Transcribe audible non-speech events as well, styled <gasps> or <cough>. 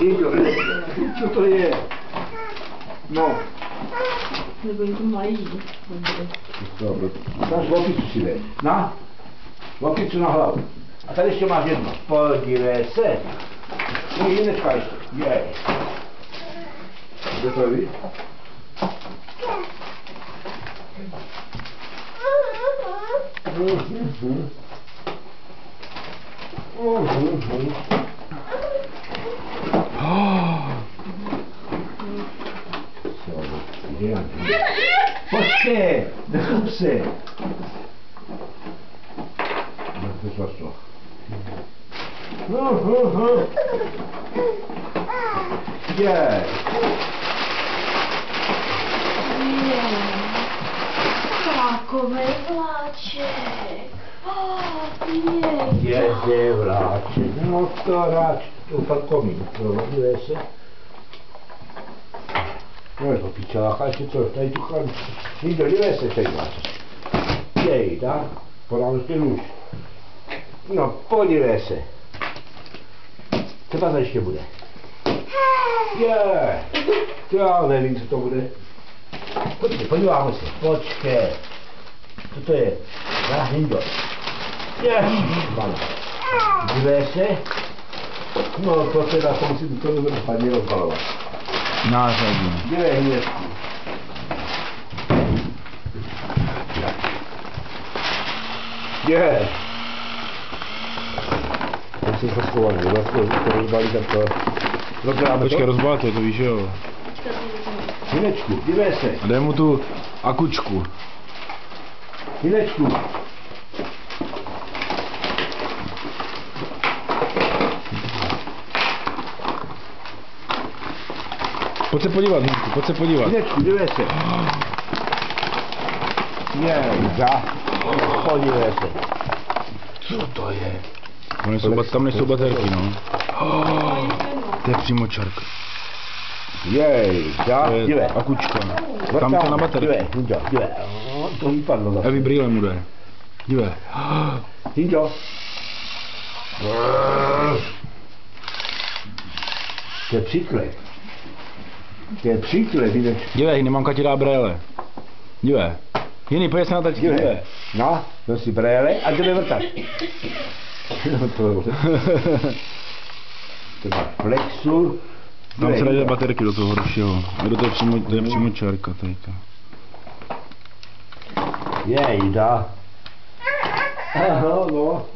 Jinko, co to je? No. Nebo jim to mají. Dobro. Dáš lopicu si dej. Na. Lopicu na hlavu. A tady ještě máš jedno. Podívej se. No jinečka ještě. Jej. Kde to je? Mhm. Mhm. Počkej, nechup si. No, to je to. Je. Takovej vláček. Je. Je, vláček. No to ráč, to fakt komín. Podívej se. No je to pičeláka, ještě co, tady tu chladu. Nikdo, dívej se, tady máš. Jej, dá, podám ty nůž. No, podívej se. Třeba to ještě bude. Je, já nevím, co to bude. Počkej, podíváme se, počkej. Co to je? Náhni do. Ježišmane. Dívej se. No, to teda, to musí to nebude špatně rozbalovat. Nářadí. Dívej hvězdku. Je. Já jsem se schoval, že to, to rozbalí, tak to... Rozděláme Počkej, to? rozbal to, to víš, jo. Hinečku, dívej se. A dej mu tu akučku. Hinečku. Pojď se podívat, Minku, pojď se podívat. Hinečku, dívej se. Je, za. Podívej se. Co to je? Tam nejsou, ba- tam nejsou baterky, no. To je přímo čark. Jej, za. Dívej. akučka. Tam to na baterky. Dívej, Hinďo, dívej. To vypadlo zase. Evy brýle mu jde. Dívej. Hinďo. <gasps> To je příklep. To je příklep, Hinečku. Dívej, nemám ti dá brýle. Dívej. Jiný, pojď se na tačky, Dívej. dívej. No, to si brejle a jdeme vrtat. No to, to má flexur. Tam se dají baterky do toho horšího. A do toho je přímo, to je přímo čárka, tady to. Jej, dá. Aha, no.